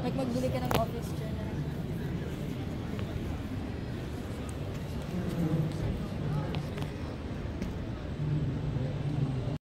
Like magbili ka ng office chair